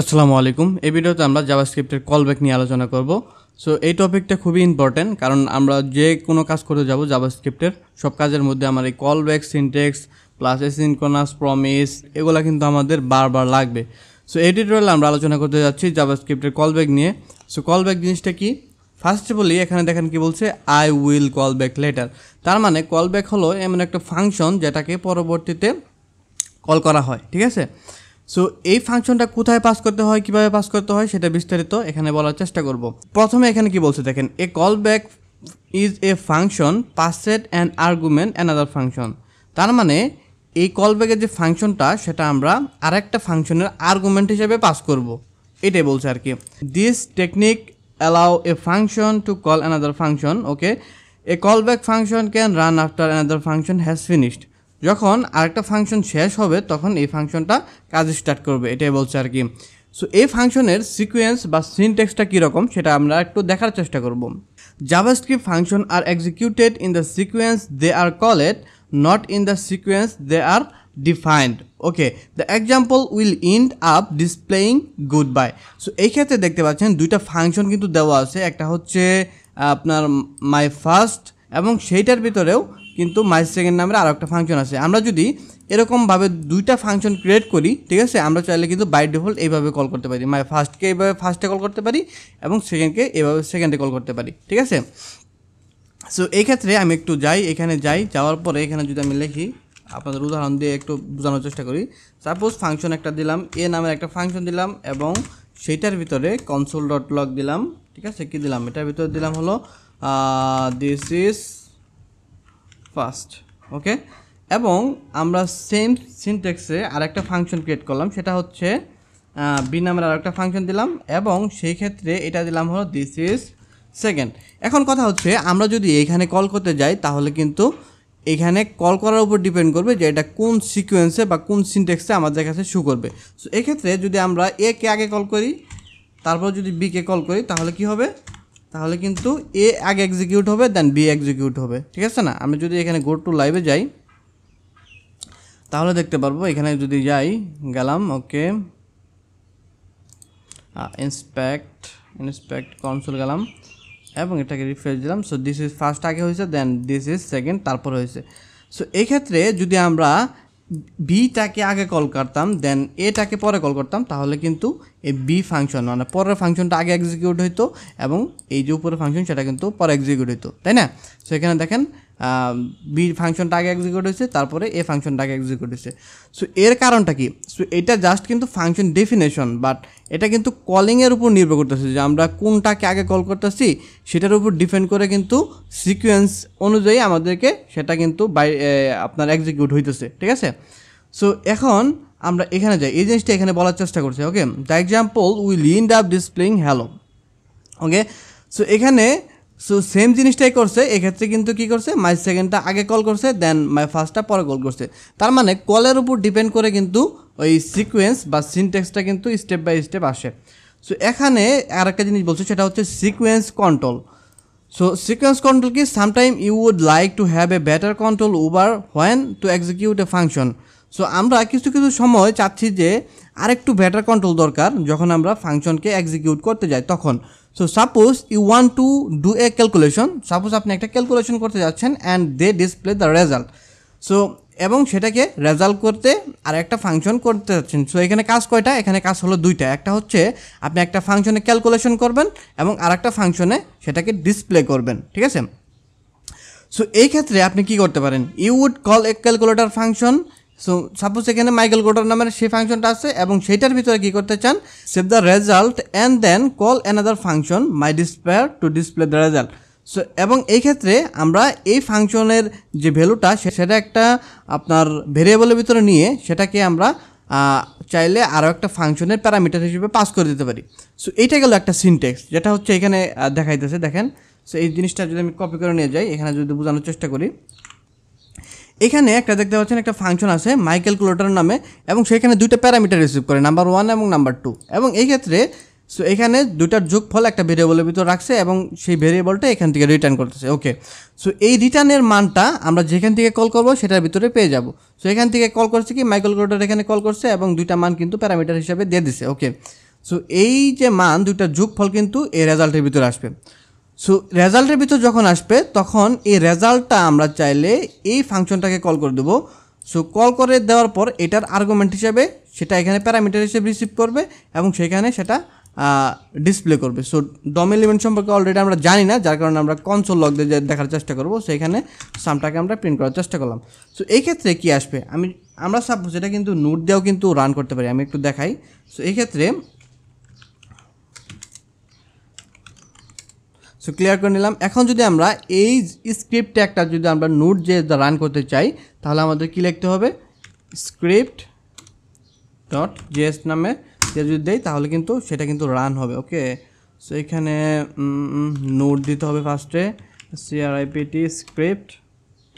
আসসালামু আলাইকুম। এই ভিডিওতে আমরা জাভাস্ক্রিপ্টের কলব্যাক নিয়ে আলোচনা করব। সো এই টপিকটা খুবই ইম্পর্ট্যান্ট কারণ আমরা যে কোনো কাজ করতে যাব জাভাস্ক্রিপ্টের। সব কাজের মধ্যে আমার এই callback syntax plus asynchronous promise এগুলো কিন্তু আমাদের বারবার লাগবে। সো এই টিউটোরিয়ালে আমরা আলোচনা করতে যাচ্ছি জাভাস্ক্রিপ্টের কলব্যাক নিয়ে। সো কলব্যাক জিনিসটা কি? ফার্স্ট বলি এখানে দেখেন কি বলছে I will call back later তার মানে কল কলব্যাক হলো এমন একটা ফাংশন যেটাকে পরবর্তীতে কল করা হয়, ঠিক আছে? সো এই ফাংশনটা কোথায় পাস করতে হয়, কীভাবে পাস করতে হয়, সেটা বিস্তারিত এখানে বলার চেষ্টা করব। প্রথমে এখানে কি বলছে, দেখেন a call back is a function passed and argument another function তার মানে এই কল ব্যাকের যে ফাংশনটা সেটা আমরা আরেকটা ফাংশনের আর্গুমেন্ট হিসেবে পাস করব। এটাই বলছে আর কি। This technique allow a function to call another function okay a call back function can run after another function has finished যখন আরেকটা ফাংশন শেষ হবে, তখন এই ফাংশনটা কাজ স্টার্ট করবে। এটাই বলছে আর কি। সো এই ফাংশনের সিকোয়েন্স বা সিনটেক্সটা কীরকম সেটা আমরা একটু দেখার চেষ্টা করব। JavaScript function are executed in the sequence they are called not in the sequence they are defined okay the example will end up displaying goodbye so এই ক্ষেত্রে দেখতে পাচ্ছেন দুইটা ফাংশন কিন্তু দেওয়া আছে। একটা হচ্ছে, আপনার মাই ফার্স্ট এবং সেইটার ভিতরেও কিন্তু মাই সেকেন্ড নামের আরও একটা ফাংশন আছে। আমরা যদি এরকমভাবে দুইটা ফাংশন ক্রিয়েট করি, ঠিক আছে? আমরা চাইলে কিন্তু বাই ডিফল্ট এইভাবে কল করতে পারি। মাই ফার্স্টকে এইভাবে ফার্স্টে কল করতে পারি এবং সেকেন্ডকে এইভাবে সেকেন্ডে কল করতে পারি, ঠিক আছে? সো এই ক্ষেত্রে আমি একটু যাই, এখানে যাই। যাওয়ার পরে এখানে যদি আমি লিখি, আপনাদের উদাহরণ দিয়ে একটু বোঝানোর চেষ্টা করি। সাপোজ ফাংশন একটা দিলাম এ নামের একটা ফাংশন দিলাম এবং সেইটার ভিতরে কনসোল ডট লগ দিলাম, ঠিক আছে? কী দিলাম? এটার ভিতরে দিলাম হলো দিস ইজ ফার্স্ট ওকে এবং আমরা সেম সিনটেক্সে আরেকটা ফাংশন ক্রিয়েট করলাম, সেটা হচ্ছে বি নামের আরেকটা ফাংশন দিলাম এবং সেই ক্ষেত্রে এটা দিলাম হলো দিস ইজ সেকেন্ড এখন কথা হচ্ছে, আমরা যদি এইখানে কল করতে যাই, তাহলে কিন্তু এখানে কল করার উপর ডিপেন্ড করবে যে এটা কোন সিকোয়েন্সে বা কোন সিনটেক্সে আমাদের কাছে শু করবে। সো এক্ষেত্রে যদি আমরা এ কে আগে কল করি, তারপর যদি বি কে কল করি, তাহলে কি হবে? তাহলে কিন্তু এ আগে এক্সিকিউট হবে দেন বি এক্সিকিউট হবে, ঠিক আছে না? আমি যদি এখানে গো টু লাইভে যাই, তাহলে দেখতে পারব, এখানে যদি যাই, গেলাম ওকে ইন্সপেক্ট ইন্সপেক্ট কনসোল গেলাম, এবং এটাকে রিফ্রেশ দিলাম সো দিস ইজ ফার্স্ট আগে হয়েছে দেন দিস ইজ সেকেন্ড তারপর হয়েছে। সো এক্ষেত্রে যদি আমরা বিটাকে আগে কল করতাম দেন এটাকে পরে কল করতাম, তাহলে কিন্তু এই বি ফাংশন মানে পরের ফাংশনটা আগে এক্সিকিউট হইতো এবং এই যে উপরের ফাংশন সেটা কিন্তু পরে এক্সিকিউট হইতো, তাই না? সো এখানে দেখেন বি ফাংশনটা আগে এক্সিকিউট হয়েছে, তারপরে এ ফাংশনটা আগে এক্সিকিউট হয়েছে। সো এর কারণটা কি? সো এটা জাস্ট কিন্তু ফাংশন ডেফিনেশন বাট এটা কিন্তু কলিংয়ের উপর নির্ভর করতেছে যে আমরা কোনটাকে আগে কল করতেছি, সেটার উপর ডিপেন্ড করে কিন্তু সিকোয়েন্স অনুযায়ী আমাদেরকে সেটা কিন্তু বাই আপনার এক্সিকিউট হইতেছে, ঠিক আছে? সো এখন আমরা এখানে যাই। এই জিনিসটা এখানে বলার চেষ্টা করছি okay the example will end up displaying hello okay so এখানে সো সেম জিনিসটাই করছে, এক্ষেত্রে কিন্তু কি করছে? মাই সেকেন্ডটা আগে কল করছে দেন মাই ফার্স্টটা পরে কল করছে। তার মানে কলের উপর ডিপেন্ড করে কিন্তু ওই সিকোয়েন্স বা সিনটেক্সটা কিন্তু স্টেপ বাই স্টেপ আসে। সো এখানে আর একটা জিনিস বলছে, সেটা হচ্ছে sequence control so sequence control কি sometime you would like to have a better control over when to execute a function so আমরা কিছু কিছু সময় চাচ্ছি যে আরেকটু বেটার কন্ট্রোল দরকার যখন আমরা ফাংশনকে এক্সিকিউট করতে যাই, তখন। So suppose you want to do a calculation suppose আপনি একটা ক্যালকুলেশন করতে যাচ্ছেন and they display the result so এবং সেটাকে রেজাল্ট করতে আর একটা ফাংশন করতে যাচ্ছেন। সো এখানে কাজ কয়টা? এখানে কাজ হলো দুইটা। একটা হচ্ছে আপনি একটা ফাংশনে ক্যালকুলেশন করবেন এবং আর একটা ফাংশনে সেটাকে ডিসপ্লে করবেন। ঠিক আছে? সো এই ক্ষেত্রে আপনি কি করতে পারেন? You would call a calculator function so suppose এখানে মাইকেল গোটার নামের সেই ফাংশনটা আছে এবং সেইটার ভিতরে কি করতে চান? Save the result and then call another function my displayer to display the result so এবং এই ক্ষেত্রে আমরা এই ফাংশনের যে ভ্যালুটা সেটা একটা আপনার ভেরিয়েবলের ভিতরে নিয়ে সেটাকে আমরা চাইলে আরও একটা ফাংশনের প্যারামিটার হিসেবে পাস করে দিতে পারি। সো এইটা গেল একটা সিনটেক্স যেটা হচ্ছে এখানে দেখাইতেছে, দেখেন। সো এই জিনিসটা যদি আমি কপি করে নিয়ে যাই, এখানে যদি বোঝানোর চেষ্টা করি। এখানে একটা দেখতে পাচ্ছেন, একটা ফাংশন আছে মাইকেল ক্যালকুলেটর নামে, এবং সেখানে দুইটা প্যারামিটার রিসিভ করে নাম্বার ওয়ান এবং নাম্বার টু এবং এই ক্ষেত্রে সো এখানে দুটার যোগফল একটা ভেরিয়েবলের ভিতর রাখছে, এবং সেই ভেরিয়েবলটা এখান থেকে রিটার্ন করতেছে। ওকে সো এই রিটার্নের মানটা আমরা যেখান থেকে কল করব, সেটার ভিতরে পেয়ে যাব। সো এখান থেকে কল করছে কি? মাইকেল ক্যালকুলেটর এখানে কল করছে, এবং দুইটা মান কিন্তু প্যারামিটার হিসাবে দিয়ে দিছে। ওকে সো এই যে মান দুইটা যোগফল কিন্তু এই রেজাল্টের ভিতরে আসবে। সো রেজাল্টের ভিতর যখন আসবে, তখন এই রেজাল্টটা আমরা চাইলে এই ফাংশনটাকে কল করে দেবো। সো কল করে দেওয়ার পর এটার আর্গুমেন্ট হিসাবে সেটা এখানে প্যারামিটার হিসেবে রিসিভ করবে এবং সেখানে সেটা ডিসপ্লে করবে। সো ডম এলিমেন্ট সম্পর্কে অলরেডি আমরা জানি না, যার কারণে আমরা কনসোল লগ দিয়ে দেখার চেষ্টা করব। সেখানে সামটাকে আমরা প্রিন্ট করার চেষ্টা করলাম। সো এই ক্ষেত্রে কী আসবে? আমি, আমরা সাপোজ এটা কিন্তু নোট দিয়েও কিন্তু রান করতে পারি। আমি একটু দেখাই। সো এই ক্ষেত্রে সো ক্লিয়ার করে নিলাম। এখন যদি আমরা এই স্ক্রিপ্ট একটা যদি আমরা নোট যে রান করতে চাই, তাহলে আমাদের কী লিখতে হবে? স্ক্রিপ্ট ডট জিএস নামে যদি দেই, তাহলে কিন্তু সেটা কিন্তু রান হবে ওকে সো এখানে নোট দিতে হবে ফার্স্টে সিআরআইপিটি স্ক্রিপ্ট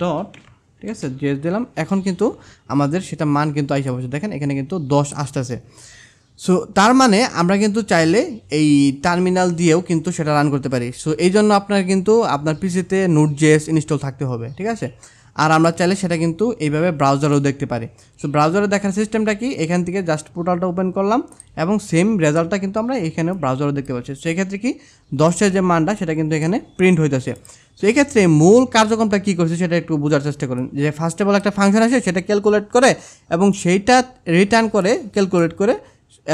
ডট ঠিক আছে? জিএস দিলাম। এখন কিন্তু আমাদের সেটা মান কিন্তু আইসা বসে। দেখেন, এখানে কিন্তু দশ আসতেছে। সো তার মানে আমরা কিন্তু চাইলে এই টার্মিনাল দিয়েও কিন্তু সেটা রান করতে পারি। সো এই জন্য আপনার কিন্তু আপনার পিসিতে নোট জেস ইনস্টল থাকতে হবে, ঠিক আছে? আর আমরা চাইলে সেটা কিন্তু এইভাবে ব্রাউজারেও দেখতে পারি। সো ব্রাউজারে দেখার সিস্টেমটা কি? এখান থেকে জাস্ট পোর্টালটা ওপেন করলাম এবং সেম রেজাল্টটা কিন্তু আমরা এখানেও ব্রাউজারে দেখতে পাচ্ছি। সো এক্ষেত্রে কি? দশের যে মানটা সেটা কিন্তু এখানে প্রিন্ট হইতেছে। সো এক্ষেত্রে মূল কার্যক্রমটা কী করছে সেটা একটু বোঝার চেষ্টা করেন। যে ফার্স্ট অফ অল একটা ফাংশন আসে সেটা ক্যালকুলেট করে এবং সেইটা রিটার্ন করে ক্যালকুলেট করে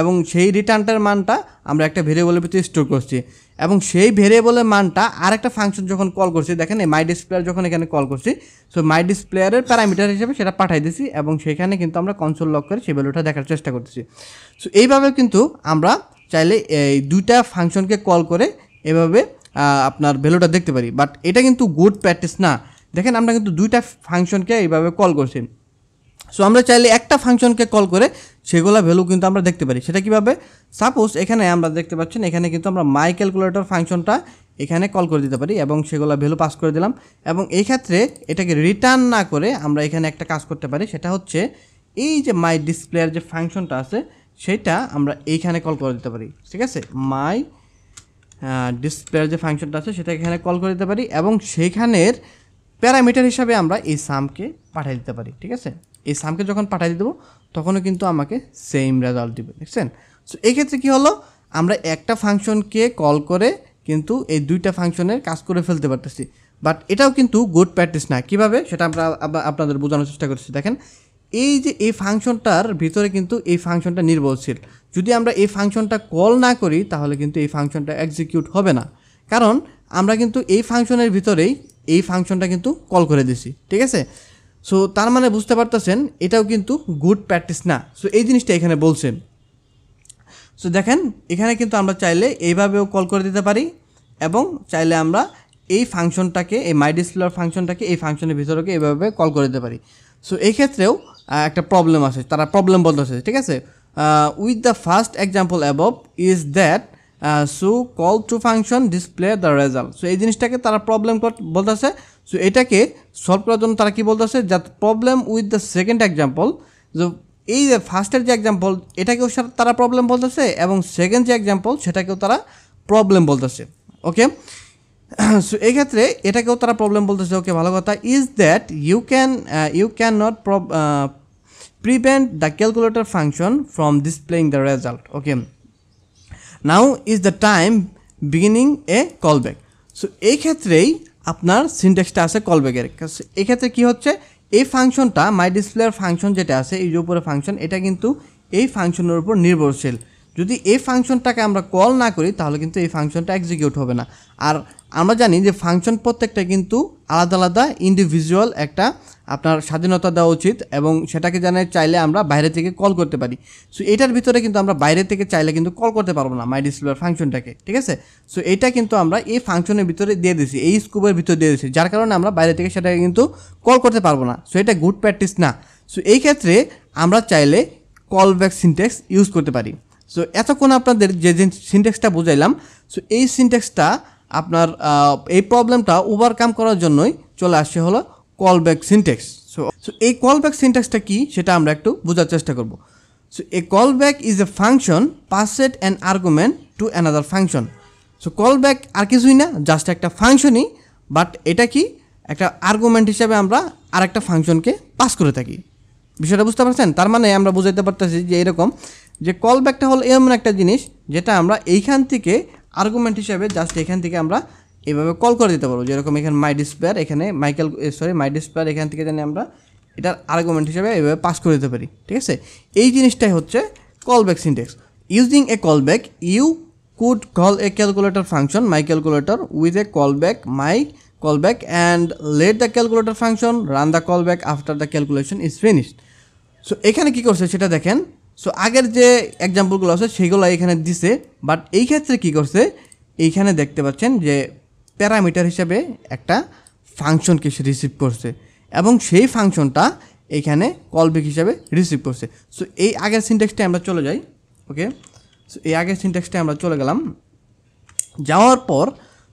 এবং সেই রিটার্নটার মানটা আমরা একটা ভেরিয়েবলের ভিতরে স্টোর করছি। এবং সেই ভেরিয়েবলের মানটা আরেকটা ফাংশন যখন কল করছি, দেখেন এই মাই ডিসপ্লেয়ার যখন এখানে কল করছি সো মাই ডিসপ্লেয়ারের প্যারামিটার হিসেবে সেটা পাঠাই দিছি এবং সেখানে কিন্তু আমরা কনসোল লক করে সেই ভ্যালুটা দেখার চেষ্টা করতেছি। সো এইভাবে কিন্তু আমরা চাইলে এই দুইটা ফাংশনকে কল করে এভাবে আপনার ভ্যালুটা দেখতে পারি। বাট এটা কিন্তু গুড প্র্যাকটিস না। দেখেন আমরা কিন্তু দুইটা ফাংশনকে এইভাবে কল করছি। সো আমরা চাইলে একটা ফাংশনকে কল করে সেগুলো ভ্যালু কিন্তু আমরা দেখতে পারি। সেটা কীভাবে? সাপোজ এখানে আমরা দেখতে পাচ্ছেন, এখানে কিন্তু আমরা মাই ক্যালকুলেটর ফাংশনটা এখানে কল করে দিতে পারি এবং সেগুলো ভ্যালু পাস করে দিলাম এবং এই ক্ষেত্রে এটাকে রিটার্ন না করে আমরা এখানে একটা কাজ করতে পারি, সেটা হচ্ছে এই যে মাই ডিসপ্লেয়ার যে ফাংশনটা আছে, সেটা আমরা এইখানে কল করে দিতে পারি, ঠিক আছে? মাই ডিসপ্লেয়ার যে ফাংশনটা আছে সেটা এখানে কল করে দিতে পারি এবং সেখানের প্যারামিটার হিসাবে আমরা এই সামকে পাঠিয়ে দিতে পারি, ঠিক আছে? এই সামকে যখন পাঠিয়ে দেবো, তখনও কিন্তু আমাকে সেম রেজাল্ট দিবে, দেখছেন? সো এক্ষেত্রে কী হলো? আমরা একটা ফাংশনকে কল করে কিন্তু এই দুইটা ফাংশনের কাজ করে ফেলতে পারতেছি। বাট এটাও কিন্তু গুড প্র্যাকটিস না। কীভাবে? সেটা আমরা আপনাদের বোঝানোর চেষ্টা করছি দেখেন, এই যে এই ফাংশনটার ভিতরে কিন্তু এই ফাংশনটা নির্ভরশীল। যদি আমরা এই ফাংশনটা কল না করি, তাহলে কিন্তু এই ফাংশনটা এক্সিকিউট হবে না। কারণ আমরা কিন্তু এই ফাংশনের ভিতরেই এই ফাংশনটা কিন্তু কল করে দিছি ঠিক আছে? সো তার মানে বুঝতে পারতেছেন, এটাও কিন্তু গুড প্র্যাকটিস না। সো এই জিনিসটা এখানে বলছেন। সো দেখেন, এখানে কিন্তু আমরা চাইলে এইভাবেও কল করে দিতে পারি এবং চাইলে আমরা এই ফাংশনটাকে, এই মাই ফাংশনটাকে, এই ফাংশনের ভিতরকে এইভাবে কল করে দিতে পারি। সো এই ক্ষেত্রেও একটা প্রবলেম আছে, তারা প্রবলেম বলতেছে ঠিক আছে? With the first example above is that so call to function display the result so এই জিনিসটাকে তারা প্রবলেম বলতেছে সো এটাকে সলভ করার জন্য তারা কী বলতেছে যা problem with the second example যে এই যে ফার্স্টের যে এক্সাম্পল এটাকেও তারা প্রবলেম বলতেছে এবং সেকেন্ড যে এক্সাম্পল সেটাকেও তারা প্রবলেম বলতেছে। ওকে সো এই ক্ষেত্রে এটাকেও তারা প্রবলেম বলতেছে। ওকে ভালো কথা। Is that you can you can not prevent the calculator function from displaying the result okay now is the time beginning a call back so এই ক্ষেত্রেই আপনার সিনটেক্সটা আছে কলব্যাকের এক্ষেত্রে কি হচ্ছে, এই ফাংশনটা মাই ডিসপ্লের ফাংশন যেটা আছে, এই যে উপরে ফাংশন, এটা কিন্তু এই ফাংশনের উপর নির্ভরশীল। যদি এই ফাংশনটাকে আমরা কল না করি, তাহলে কিন্তু এই ফাংশনটা এক্সিকিউট হবে না। আর আমরা জানি যে ফাংশন প্রত্যেকটা কিন্তু আলাদা আলাদা ইন্ডিভিজুয়াল একটা আপনার স্বাধীনতা দেওয়া উচিত এবং সেটাকে জানে চাইলে আমরা বাইরে থেকে কল করতে পারি। সো এটার ভিতরে কিন্তু আমরা বাইরে থেকে চাইলে কিন্তু কল করতে পারব না মাই ডিসপ্লের ফাংশনটাকে ঠিক আছে? সো এটা কিন্তু আমরা এই ফাংশনের ভিতরে দিয়ে দিছি, এই স্কোপের ভিতরে দিয়ে দিছি, যার কারণে আমরা বাইরে থেকে সেটাকে কিন্তু কল করতে পারব না। সো এটা গুড প্র্যাকটিস না। সো এই ক্ষেত্রে আমরা চাইলে কল ব্যাক সিনটেক্স ইউজ করতে পারি। সো এতক্ষণ আপনাদের যে সিনটেক্সটা বুঝাইলাম সো এই সিনটেক্সটা আপনার এই প্রবলেমটা ওভারকাম করার জন্যই চলে আসছে হলো call back syntax so so এই কল ব্যাক সিনটেক্সটা কী সেটা আমরা একটু বোঝার চেষ্টা করব। So a call back is a function passed an argument to another function so call back আর কিছুই না জাস্ট একটা ফাংশনই বাট এটা কি? একটা আর্গুমেন্ট হিসাবে আমরা আরেকটা ফাংশনকে পাস করে থাকি। বিষয়টা বুঝতে পারছেন? তার মানে আমরা বুঝাইতে পারতেছি যে এরকম, যে কল ব্যাকটা হলো এমন একটা জিনিস, যেটা আমরা এইখান থেকে আর্গুমেন্ট হিসাবে জাস্ট এখান থেকে আমরা এভাবে কল করে দিতে পারব। যেরকম এখানে মাই ডিসপ্লেয়ার এখানে মাইকেল সরি মাই ডিসপ্লেয়ার এখান থেকে জানি আমরা এটার আর্গুমেন্ট হিসাবে এভাবে পাস করে দিতে পারি, ঠিক আছে? এই জিনিসটাই হচ্ছে call back syntax using a call back you could call a calculator function my calculator with a call back my callback, and let the calculator function run the callback after the calculation is finished so এখানে কি করছে সেটা দেখেন। So আগের যে এক্সাম্পলগুলো আছে, সেগুলো এখানে দিছে বাট এই ক্ষেত্রে কি করছে, এইখানে দেখতে পাচ্ছেন যে প্যারামিটার হিসাবে একটা ফাংশনকে সে রিসিভ করছে, এবং সেই ফাংশনটা এখানে কলব্যাক হিসাবে রিসিভ করছে। সো এই আগের সিনটেক্সটা আমরা চলে যাই ওকে সো এই আগের সিনটেক্সটা আমরা চলে গেলাম। যাওয়ার পর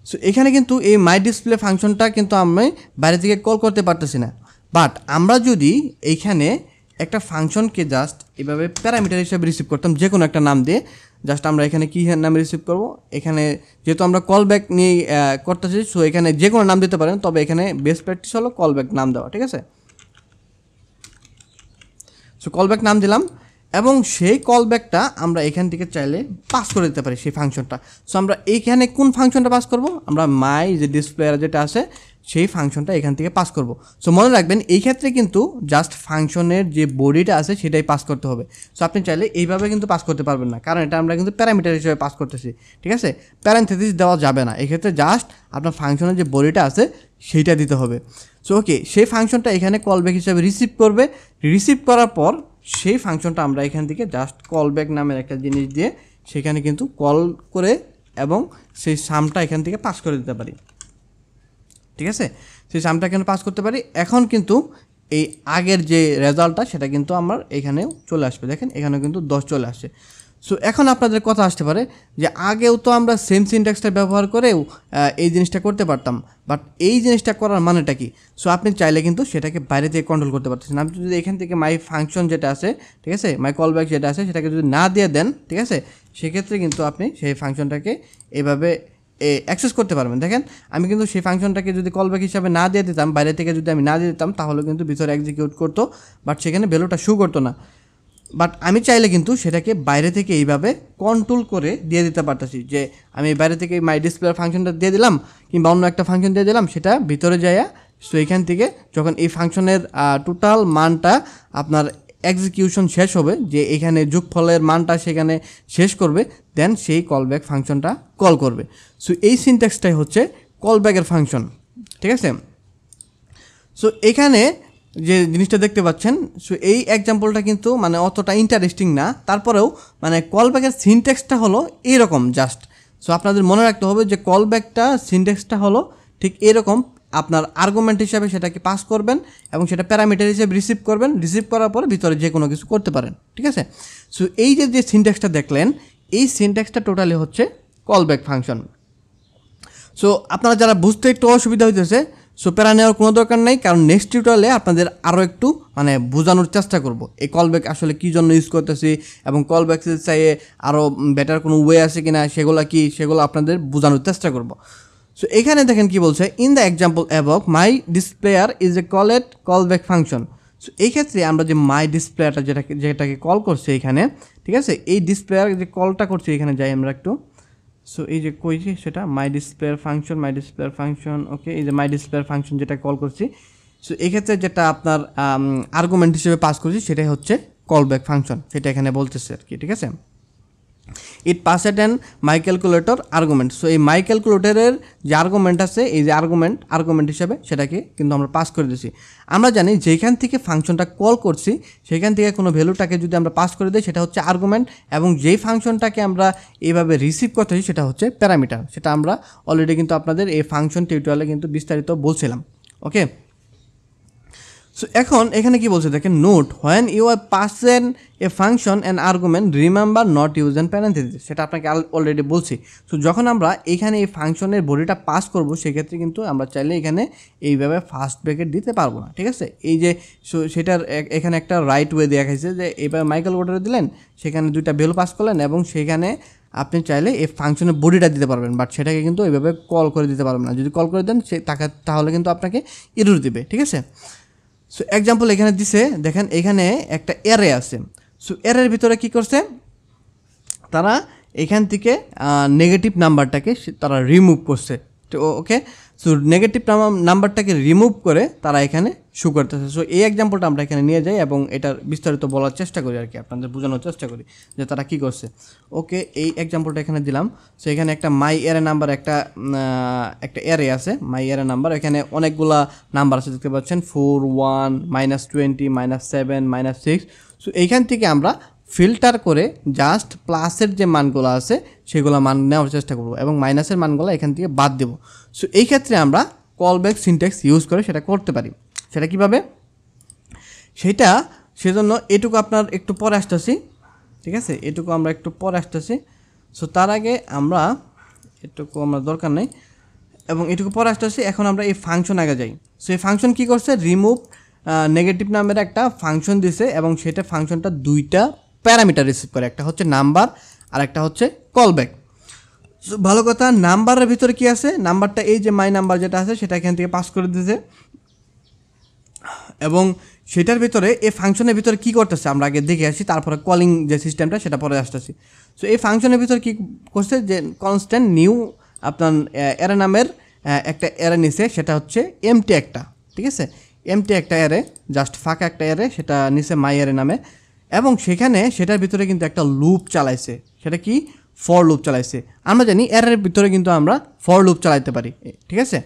সো এখানে কিন্তু এই মাই ডিসপ্লে ফাংশনটা কিন্তু আমি বাইরে থেকে কল করতে পারতেছি না। বাট আমরা যদি এইখানে একটা ফাংশনকে জাস্ট এভাবে প্যারামিটার হিসেবে রিসিভ করতাম যে কোনো একটা নাম দিয়ে। জাস্ট আমরা এখানে কী নামে রিসিভ করব? এখানে যেহেতু আমরা কল ব্যাক নিয়ে করতেছি সো এখানে যে কোনো নাম দিতে পারেন, তবে এখানে বেস্ট প্র্যাকটিস হলো কল ব্যাক নাম দেওয়া, ঠিক আছে? সো কল ব্যাক নাম দিলাম, এবং সেই কল ব্যাকটা আমরা এখান থেকে চাইলে পাস করে দিতে পারি সেই ফাংশনটা সো আমরা এইখানে কোন ফাংশনটা পাস করব? আমরা মাই যে ডিসপ্লেয়ার যেটা আছে সেই ফাংশনটা এখান থেকে পাস করব। সো মনে রাখবেন, এই ক্ষেত্রে কিন্তু জাস্ট ফাংশনের যে বডিটা আছে, সেটাই পাস করতে হবে। সো আপনি চাইলে এইভাবে কিন্তু পাস করতে পারবেন না। কারণ এটা আমরা কিন্তু প্যারামিটার হিসেবে পাস করতেছি। ঠিক আছে? প্যারান্থেসিস দেওয়া যাবে না। এক্ষেত্রে জাস্ট আপনার ফাংশনের যে বডিটা আছে, সেইটা দিতে হবে। সো ওকে সেই ফাংশনটা এখানে কলব্যাক হিসেবে রিসিভ করবে। রিসিভ করার পর সেই ফাংশনটা আমরা এখান থেকে জাস্ট কলব্যাক নামের একটা জিনিস দিয়ে সেখানে কিন্তু কল করে এবং সেই সামটা এখান থেকে পাস করে দিতে পারি। ঠিক আছে? সেই সামটা এখানে পাস করতে পারি। এখন কিন্তু এই আগের যে রেজাল্টটা, সেটা কিন্তু আমার এখানেও চলে আসবে। দেখেন, এখানেও কিন্তু দশ চলে আসছে সো এখন আপনাদের কথা আসতে পারে যে আগেও তো আমরা সেম সিনট্যাক্সটা ব্যবহার করেও এই জিনিসটা করতে পারতাম। বাট এই জিনিসটা করার মানেটা কি? সো আপনি চাইলে কিন্তু সেটাকে বাইরে থেকে কন্ট্রোল করতে পারতেছেন। আপনি যদি এখান থেকে মাই ফাংশন যেটা আছে, ঠিক আছে মাই কল ব্যাক যেটা আছে, সেটাকে যদি না দিয়ে দেন, ঠিক আছে, সেক্ষেত্রে কিন্তু আপনি সেই ফাংশনটাকে এভাবে অ্যাক্সেস করতে পারবেন। দেখেন, আমি কিন্তু সেই ফাংশনটাকে যদি কলব্যাক হিসাবে না দিয়ে দিতাম, বাইরে থেকে যদি আমি না দিয়ে দিতাম, তাহলে কিন্তু ভিতরে এক্সিকিউট করতো বাট সেখানে ভ্যালুটা শু করতো না। বাট আমি চাইলে কিন্তু সেটাকে বাইরে থেকে এইভাবে কন্ট্রোল করে দিয়ে দিতে পারতেছি, যে আমি বাইরে থেকে মাই ডিসপ্লে ফাংশনটা দিয়ে দিলাম, কিংবা অন্য একটা ফাংশন দিয়ে দিলাম, সেটা ভিতরে যাইয়া সো এখান থেকে যখন এই ফাংশনের টোটাল মানটা আপনার এক্সিকিউশন শেষ হবে, যে এখানে যোগফলের মানটা সেখানে শেষ করবে দেন সেই কলব্যাক ফাংশনটা কল করবে। সো এই সিনট্যাক্সটাই হচ্ছে কলব্যাকের ফাংশন, ঠিক আছে? সো এখানে যে জিনিসটা দেখতে পাচ্ছেন সো এই এক্সাম্পলটা কিন্তু মানে অতটা ইন্টারেস্টিং না, তারপরেও মানে কলব্যাকের সিনটেক্সটা হলো এইরকম জাস্ট সো আপনাদের মনে রাখতে হবে যে কলব্যাকটা সিনটেক্সটা হলো ঠিক এরকম আপনার আর্গুমেন্ট হিসাবে সেটাকে পাস করবেন এবং সেটা প্যারামিটার হিসেবে রিসিভ করবেন। রিসিভ করার পরে ভিতরে যে কোনো কিছু করতে পারেন, ঠিক আছে? সো এই যে যে সিনট্যাক্সটা দেখলেন, এই সিনট্যাক্সটা টোটালি হচ্ছে কলব্যাক ফাংশন সো আপনারা যারা বুঝতে একটু অসুবিধা হইতেছে সো প্যারা নেওয়ার কোনো দরকার নেই, কারণ নেক্সট টিউটোরিয়ালে আপনাদের আরও একটু মানে বোঝানোর চেষ্টা করব। এই কলব্যাক আসলে কী জন্য ইউজ করতেছি এবং কলব্যাক চাইয়ে আরও বেটার কোনো ওয়ে আছে কিনা, সেগুলো কি, সেগুলো আপনাদের বোঝানোর চেষ্টা করব। সো এখানে দেখেন কি বলছে in the example above my displayer is a called callback function so এই ক্ষেত্রে আমরা যে মাই ডিসপ্লেয়ারটা যেটাকে যেটাকে কল করছে এখানে, ঠিক আছে, এই ডিসপ্লেয়ার যে কলটা করছে এখানে যাই আমরা একটু। সো এই যে কই যে সেটা মাই displayer function my displayer function okay এই যে মাই ডিসপ্লেয়ার ফাংশন যেটা কল করছি। সো এক্ষেত্রে যেটা আপনার আর্গুমেন্ট হিসেবে পাস করছি সেটাই হচ্ছে কল ব্যাক ফাংশন সেটা এখানে বলতেছে আর কি, ঠিক আছে? It pass at an my calculator argument so এই মাই ক্যালকুলেটরের যে আর্গুমেন্ট আছে, এই যে আর্গুমেন্ট আর্গুমেন্ট হিসাবে সেটাকে কিন্তু আমরা পাস করে দিচ্ছি আমরা জানি যেখান থেকে ফাংশনটা কল করছি, সেখান থেকে কোনো ভ্যালুটাকে যদি আমরা পাস করে দিই, সেটা হচ্ছে আর্গুমেন্ট এবং যেই ফাংশনটাকে আমরা এইভাবে রিসিভ করতেছি সেটা হচ্ছে প্যারামিটার সেটা আমরা অলরেডি কিন্তু আপনাদের এই ফাংশন টিউটোরিয়ালে কিন্তু বিস্তারিত বলছিলাম। ওকে সো এখন এখানে কি বলছে? দেখেন note when you are passing a function and argument remember not use and parenthesis সেটা আপনাকে অলরেডি বলছি। সো যখন আমরা এখানে এই ফাংশনের বডিটা পাস করব, সেক্ষেত্রে কিন্তু আমরা চাইলে এখানে এইভাবে ফার্স্ট ব্রেকেট দিতে পারব না, ঠিক আছে? এই যে সেটার এখানে একটা রাইট ওয়ে গেছে যে এইভাবে মাইকেল ওয়াটারে দিলেন, সেখানে দুইটা ভ্যালু পাস করলেন এবং সেখানে আপনি চাইলে এই ফাংশনের বডিটা দিতে পারবেন বাট সেটাকে কিন্তু এইভাবে কল করে দিতে পারবেন না। যদি কল করে দেন, সে তাকে তাহলে কিন্তু আপনাকে ইরুর দিবে, ঠিক আছে? সো এক্সাম্পল এখানে দিছে, দেখেন এখানে একটা এরে আছে। সো এরের ভিতরে কি করছে? তারা এখান থেকে নেগেটিভ নাম্বারটাকে তারা রিমুভ করছে। তো ওকে সো নেগেটিভ নাম্বারটাকে রিমুভ করে তারা এখানে শু করতেছে। সো এই এক্সাম্পলটা আমরা এখানে নিয়ে যাই এবং এটার বিস্তারিত বলার চেষ্টা করি আর কি, আপনাদের বোঝানোর চেষ্টা করি যে তারা কি করছে। ওকে এই এক্সাম্পলটা এখানে দিলাম। সো এখানে একটা মাই এরে নাম্বার একটা একটা এরে আছে। মাই এরে নাম্বার এখানে অনেকগুলা নাম্বার আছে, দেখতে পাচ্ছেন। Four one minus twenty minus seven minus six so এইখান থেকে আমরা ফিল্টার করে জাস্ট প্লাসের যে মানগুলো আছে, সেগুলো মান নেওয়ার চেষ্টা করব এবং মাইনাসের মানগুলো এখান থেকে বাদ দেব। সো এই ক্ষেত্রে আমরা কল ব্যাক সিনটেক্স ইউজ করে সেটা করতে পারি। সেটা কীভাবে? সেটা সেজন্য এটুকু আপনার একটু পরে আসতেছি, ঠিক আছে? এটুকু আমরা একটু পরে আসতেছি। সো তার আগে আমরা এটুকু আমরা দরকার নেই। এবং এটুকু পরে আসতেছি, এখন আমরা এই ফাংশন আগে যাই। সো এই ফাংশন কী করছে? রিমুভ নেগেটিভ নামের একটা ফাংশন দিছে এবং সেটা ফাংশনটা দুইটা প্যারামিটার রিসিভ করে। একটা হচ্ছে নাম্বার আর একটা হচ্ছে কলব্যাক ভালো কথা, নাম্বারের ভিতরে কি আছে? নাম্বারটা এই যে মাই নাম্বার যেটা আছে, সেটা এখান থেকে পাস করে দিয়েছে। এবং সেটার ভিতরে এই ফাংশনের ভিতরে কি করতেছে? আমরা আগে দেখে আসি, তারপরে কলিং যে সিস্টেমটা সেটা পরে আসতেছি। সো, এই ফাংশনের ভিতরে কী করছে? যে কনস্ট্যান্ট নিউ আপনার এরে নামের একটা এরে নিছে, সেটা হচ্ছে এমটি একটা, ঠিক আছে? এমটি একটা এরে জাস্ট ফাঁকা একটা এরে সেটা নিছে মাই এরে নামে। এবং সেখানে সেটার ভিতরে কিন্তু একটা লুপ চালাইছে। সেটা কি? ফর লুপ চালাইছে। আমরা জানি এরের ভিতরে কিন্তু আমরা ফর লুপ চালাইতে পারি। ঠিক আছে?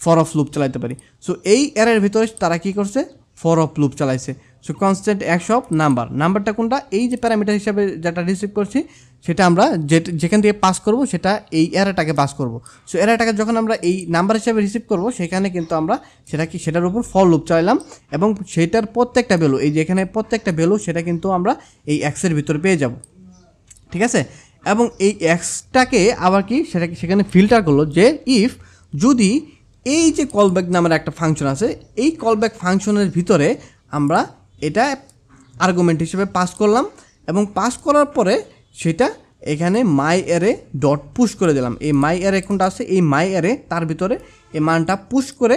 ফর অফ লুপ চালাইতে পারি। সো এই এরের ভিতরে তারা কি করছে? ফর অফ লুপ চালাইছে। সো কনস্ট্যান্ট একশো অফ নাম্বার নাম্বারটা কোনটা? এই যে প্যারামিটার হিসাবে যেটা রিসিভ করছি, সেটা আমরা যে যেখান থেকে পাস করব, সেটা এই এরাটাকে পাস করব। সো এরাটাকে যখন আমরা এই নাম্বার হিসাবে রিসিভ করব, সেখানে কিন্তু আমরা সেটা কি সেটার উপর ফর লুপ চালাইলাম এবং সেটার প্রত্যেকটা ভ্যালু এই যেখানে প্রত্যেকটা ভ্যালু সেটা কিন্তু আমরা এই এক্সের ভিতরে পেয়ে যাব। ঠিক আছে? এবং এই এক্সটাকে আবার কি সেটাকে সেখানে ফিল্টার করল যে ইফ যদি এই যে কলব্যাক নামের একটা ফাংশন আছে, এই কলব্যাক ফাংশনের ভিতরে আমরা এটা আর্গুমেন্ট হিসেবে পাস করলাম এবং পাস করার পরে সেটা এখানে মাই এরে ডট পুশ করে দিলাম। এই মাই এরে কোনটা আছে? এই মাই এরে তার ভিতরে এই মানটা পুশ করে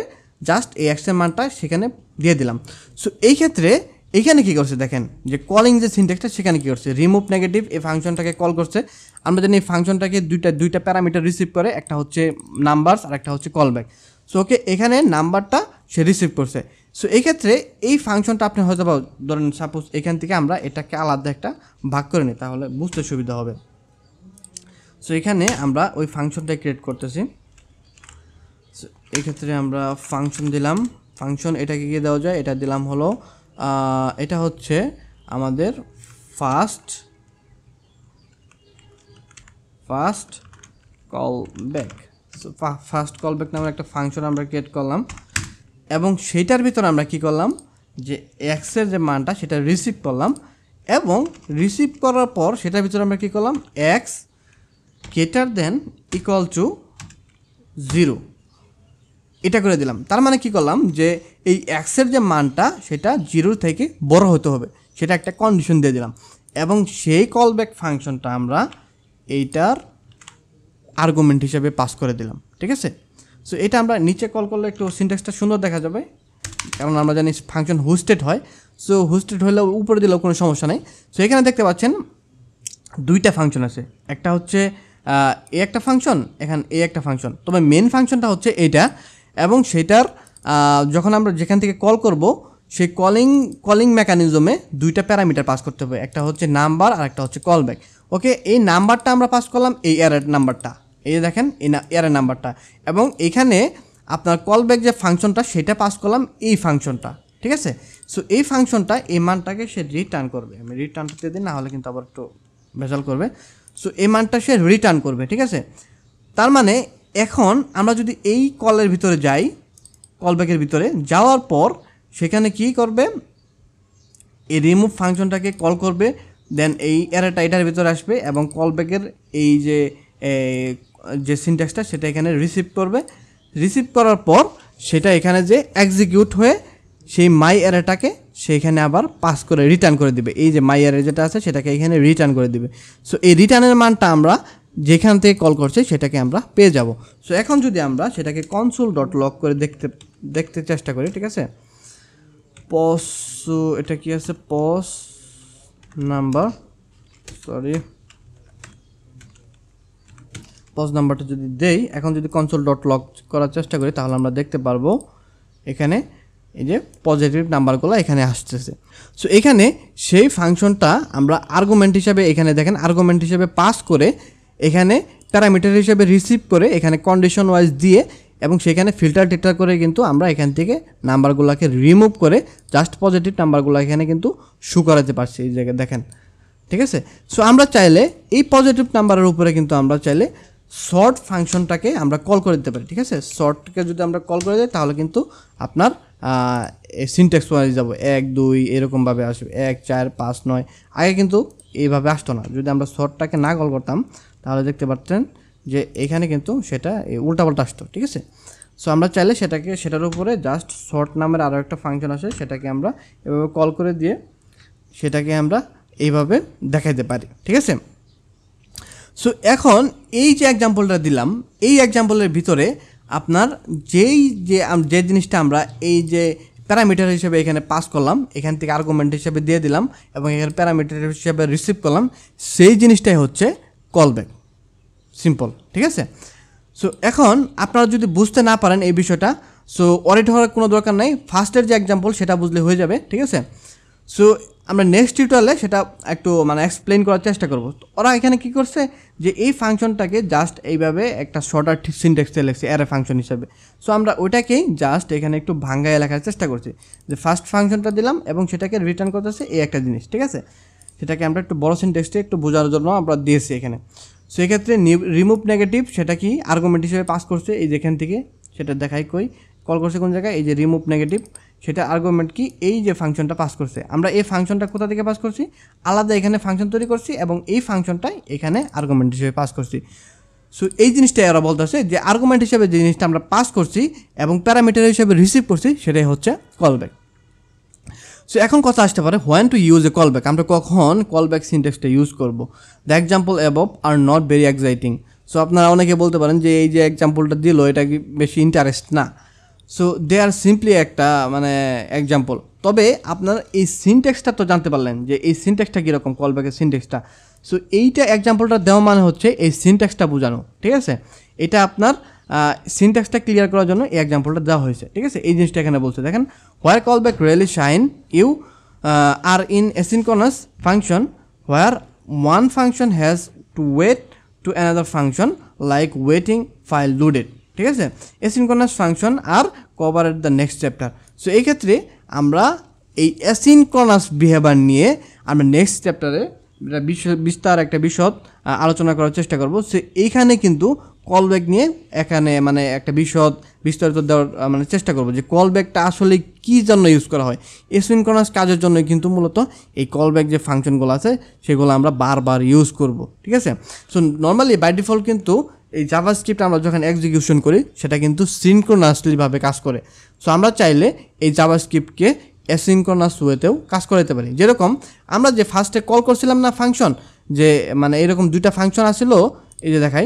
জাস্ট এই এক্সের মানটা সেখানে দিয়ে দিলাম। সো এই ক্ষেত্রে এইখানে কী করছে দেখেন যে কলিং যে সিনটেক্সটা সেখানে কী করছে? রিমুভ নেগেটিভ এই ফাংশনটাকে কল করছে। আমরা জানি এই ফাংশনটাকে দুইটা দুইটা প্যারামিটার রিসিভ করে একটা হচ্ছে নাম্বারস আর একটা হচ্ছে কল ব্যাক সো ওকে এখানে নাম্বারটা সে রিসিভ করছে। সো এই ক্ষেত্রে এই ফাংশনটা আপনি হয়তো বা ধরেন সাপোজ এখান থেকে আমরা এটাকে আলাদা একটা ভাগ করে নিই তাহলে বুঝতে সুবিধা হবে। সো এখানে আমরা ওই ফাংশনটা ক্রিয়েট করতেছি। So, এই ক্ষেত্রে আমরা ফাংশন দিলাম। ফাংশন এটাকে গিয়ে দেওয়া যায়? এটা দিলাম হলো এটা হচ্ছে আমাদের first first call back first call back নামের একটা ফাংশন আমরা ক্রিয়েট করলাম এবং সেইটার ভিতর আমরা কি করলাম যে এক্সের যে মানটা সেটা রিসিভ করলাম এবং রিসিভ করার পর সেটার ভিতরে আমরা কি করলাম? X greater than equal to zero এটা করে দিলাম। তার মানে কি করলাম যে এই এক্সের যে মানটা সেটা জিরো থেকে বড় হতে হবে। সেটা একটা কন্ডিশন দিয়ে দিলাম। এবং সেই কলব্যাক ফাংশনটা আমরা এইটার আর্গুমেন্ট হিসেবে পাস করে দিলাম। ঠিক আছে? সো এটা আমরা নিচে কল করলে একটু সিনটেক্সটা সুন্দর দেখা যাবে। কারণ আমরা জানি ফাংশন হোস্টেড হয়। সো হোস্টেড হলেও উপরে দিলেও কোনো সমস্যা নেই। সো এখানে দেখতে পাচ্ছেন দুইটা ফাংশন আছে। একটা হচ্ছে এ একটা ফাংশন, এখানে এ একটা ফাংশন। তবে মেন ফাংশনটা হচ্ছে এইটা। এবং সেটার যখন আমরা যেখান থেকে কল করব, সেই কলিং কলিং মেকানিজমে দুইটা প্যারামিটার পাস করতে হবে। একটা হচ্ছে নাম্বার আর একটা হচ্ছে কল ব্যাক ওকে এই নাম্বারটা আমরা পাস করলাম, এই এয়ারের নাম্বারটা এই যে দেখেন, এই এয়ারের নাম্বারটা এবং এখানে আপনার কল ব্যাক যে ফাংশনটা সেটা পাস করলাম এই ফাংশনটা ঠিক আছে? সো এই ফাংশনটা এই মানটাকে সে রিটার্ন করবে। আমি রিটার্নটা দিয়ে দিই, না হলে কিন্তু আবার একটু ভেজাল করবে। সো এই মানটা সে রিটার্ন করবে, ঠিক আছে? তার মানে এখন আমরা যদি এই কলের ভিতরে যাই কলব্যাকের ভিতরে, যাওয়ার পর সেখানে কি করবে? এই রিমুভ ফাংশনটাকে কল করবে দেন এই এরাটা এটার ভিতরে আসবে এবং কলব্যাকের এই যে যে সিনট্যাক্সটা সেটা এখানে রিসিভ করবে। রিসিভ করার পর সেটা এখানে যে এক্সিকিউট হয়ে সেই মাই এরাটাকে সেইখানে আবার পাস করে রিটার্ন করে দিবে। এই যে মাই এরে যেটা আছে সেটাকে এখানে রিটার্ন করে দিবে। সো এই রিটার্নের মানটা আমরা যেখান থেকে কল করছে সেটাকে আমরা পেয়ে যাব। সো এখন যদি আমরা সেটাকে কনসোল ডট লক করে দেখতে দেখতে চেষ্টা করি, ঠিক আছে? পস এটা কি আছে? পস নাম্বার সরি পজ নাম্বারটা যদি দেই, এখন যদি কনসোল ডট লক করার চেষ্টা করি, তাহলে আমরা দেখতে পারব এখানে এই যে পজিটিভ নাম্বারগুলো এখানে আসতেছে। সো এখানে সেই ফাংশনটা আমরা আর্গুমেন্ট হিসাবে, এখানে দেখেন আর্গুমেন্ট হিসাবে পাস করে এখানে প্যারামিটার হিসেবে রিসিভ করে এখানে কন্ডিশন ওয়াইজ দিয়ে এবং সেখানে ফিল্টার টিল্টার করে কিন্তু আমরা এখান থেকে নাম্বারগুলোকে রিমুভ করে জাস্ট পজিটিভ নাম্বারগুলো এখানে কিন্তু শু করাতে পারছি এই জায়গায়, দেখেন। ঠিক আছে? সো আমরা চাইলে এই পজিটিভ নাম্বারের উপরে কিন্তু আমরা চাইলে শর্ট ফাংশনটাকে আমরা কল করে দিতে পারি, ঠিক আছে? শর্টকে যদি আমরা কল করে দিই, তাহলে কিন্তু আপনার সিনটেক্স ওয়াইজ যাব। এক, দুই, এরকমভাবে আসবে। এক, চার, পাঁচ, নয়। আগে কিন্তু এইভাবে আসতো না। যদি আমরা শর্টটাকে না কল করতাম তাহলে দেখতে পাচ্ছেন যে এখানে কিন্তু সেটা উল্টাপাল্টা আসতো, ঠিক আছে? সো আমরা চাইলে সেটাকে, সেটার উপরে জাস্ট শর্ট নামের আরও একটা ফাংশন আছে, সেটাকে আমরা এভাবে কল করে দিয়ে সেটাকে আমরা এইভাবে দেখাইতে পারি, ঠিক আছে? সো এখন এই যে এক্সাম্পলটা দিলাম, এই এক্সাম্পলের ভিতরে আপনার যেই যে যে জিনিসটা আমরা এই যে প্যারামিটার হিসেবে এখানে পাস করলাম, এখান থেকে আর্গুমেন্ট হিসেবে দিয়ে দিলাম এবং এখানে প্যারামিটার হিসেবে রিসিভ করলাম, সেই জিনিসটাই হচ্ছে কলব্যাক সিম্পল ঠিক আছে? সো এখন আপনারা যদি বুঝতে না পারেন এই বিষয়টা সো অডিট হওয়ার কোনো দরকার নাই। ফার্স্টের যে এক্সাম্পল সেটা বুঝলে হয়ে যাবে, ঠিক আছে? সো আমরা নেক্সট টিউটোরিয়ালে সেটা একটু মানে এক্সপ্লেন করার চেষ্টা করব। ওরা এখানে কি করছে যে, এই ফাংশনটাকে জাস্ট এইভাবে একটা শর্টার সিনটেক্সে লেখছে অ্যারে ফাংশন হিসাবে। সো আমরা ওইটাকেই জাস্ট এখানে একটু ভাঙ্গায় লেখার চেষ্টা করছি। যে ফার্স্ট ফাংশনটা দিলাম এবং সেটাকে রিটার্ন করতেছে এই একটা জিনিস, ঠিক আছে? সেটাকে আমরা একটু বড় সিনটেক্সটে একটু বোঝার জন্য আমরা দিয়েছি এখানে। সো এক্ষেত্রে রিমুভ নেগেটিভ সেটা কি? আর্গুমেন্ট হিসেবে পাস করছে, এই যেখান থেকে, সেটা দেখাই কই। কল করছে কোন জায়গায়? এই যে রিমুভ নেগেটিভ সেটা আর্গুমেন্ট কি? এই যে ফাংশনটা পাস করছে। আমরা এই ফাংশনটা কোথা থেকে পাস করছি? আলাদা এখানে ফাংশন তৈরি করছি এবং এই ফাংশনটাই এখানে আর্গুমেন্ট হিসেবে পাস করছি। সো এই জিনিসটাই ওরা বলতেছে যে আর্গুমেন্ট হিসেবে যে জিনিসটা আমরা পাস করছি এবং প্যারামিটার হিসেবে রিসিভ করছি, সেটাই হচ্ছে কলব্যাক সো এখন কথা আসতে পারে when to use a callback আমরা কখন কলব্যাক সিনটেক্সটা ইউজ করব? The example above are not very exciting so আপনারা অনেকে বলতে পারেন যে, এই যে এক্সাম্পলটা দিল, এটা বেশি ইন্টারেস্ট না? সো দে আর সিম্পলি একটা মানে এক্সাম্পল তবে আপনার এই সিনটেক্সটা তো জানতে পারলেন যে, এই সিনটেক্সটা কীরকম কলব্যাকের সিনটেক্সটা সো এইটা এক্সাম্পলটা দেওয়া মানে হচ্ছে, এই সিনটেক্সটা বোঝানো, ঠিক আছে? এটা আপনার সিনট্যাক্সটা ক্লিয়ার করার জন্য এই এক্সাম্পলটা দেওয়া হয়েছে। ঠিক আছে? এই জিনিসটা এখানে বলছে। দেখেন where call back really shine you are in asynchronous function where one function has to wait to another function like waiting file loaded ঠিক আছে? Asynchronous function are cover at the next chapter so এই ক্ষেত্রে আমরা এই অ্যাসিনক্রনাস behaviour নিয়ে আমরা next চ্যাপ্টারে বিস্তার একটা বিশদ আলোচনা করার চেষ্টা করব। সে এইখানে কিন্তু কলব্যাক নিয়ে এখানে মানে একটা বিশদ বিস্তারিত দেওয়ার মানে চেষ্টা করব যে কলব্যাকটা আসলে কী জন্য ইউজ করা হয়। এসিনকনাস কাজের জন্য কিন্তু মূলত এই কলব্যাক যে ফাংশনগুলো আছে, সেগুলো আমরা বারবার ইউজ করব, ঠিক আছে? সো নর্মালি বাই ডিফল্ট কিন্তু এই জাভা স্ক্রিপ্ট আমরা যখন এক্সিকিউশন করি, সেটা কিন্তু সিনক্রোনাসলিভাবে কাজ করে। সো আমরা চাইলে এই জাভা স্ক্রিপ্টকে অ্যাসিনক্রোনাস ওয়েতেও কাজ করাতে পারি। যেরকম আমরা যে ফার্স্টে কল করছিলাম না ফাংশন যে মানে এরকম দুইটা ফাংশন আসছিল এই যে দেখাই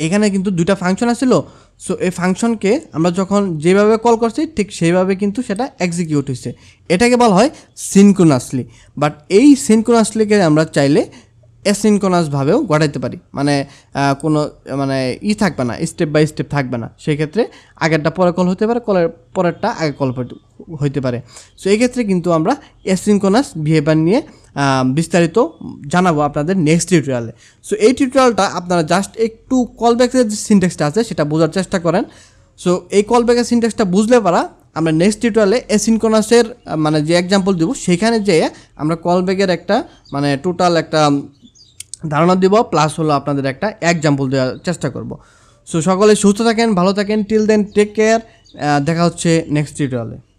এখানে কিন্তু দুটা ফাংশন আসছিল সো এই ফাংশনকে আমরা যখন যেভাবে কল করছি, ঠিক সেইভাবে কিন্তু সেটা এক্সিকিউট হয়েছে এটাকে বলা হয় সিনক্রোনাসলি বাট এই সিনক্রোনাসলিকে আমরা চাইলে অ্যাসিনকোনাসভাবেও ঘটাইতে পারি। মানে কোনো মানে ই থাকবে না স্টেপ বাই স্টেপ থাকবে না। সেক্ষেত্রে আগেরটা পরে কল হতে পারে কলের পরেরটা আগে কল হইতে পারে। সো এই ক্ষেত্রে কিন্তু আমরা অ্যাসিনকোনাস বিহেভিয়ার নিয়ে বিস্তারিত জানাব আপনাদের নেক্সট টিউটোরিয়ালে সো এই টিউটোরিয়ালটা আপনারা জাস্ট একটু কলব্যাকের যে সিনটেক্সটা আছে, সেটা বোঝার চেষ্টা করেন। সো এই কলব্যাকের সিনটেক্সটা বুঝলে পারা, আমরা নেক্সট টিউটোরিয়ালে এসিনকোনাসের মানে যে এক্সাম্পল দিব, সেখানে যেয়ে আমরা কলব্যাকের একটা মানে টোটাল একটা ধারণা দিব প্লাস হলো আপনাদের একটা এক্সাম্পল দেওয়ার চেষ্টা করব। সো সকলে সুস্থ থাকেন, ভালো থাকেন টিল দেন টেক কেয়ার দেখা হচ্ছে নেক্সট টিউটোরিয়ালে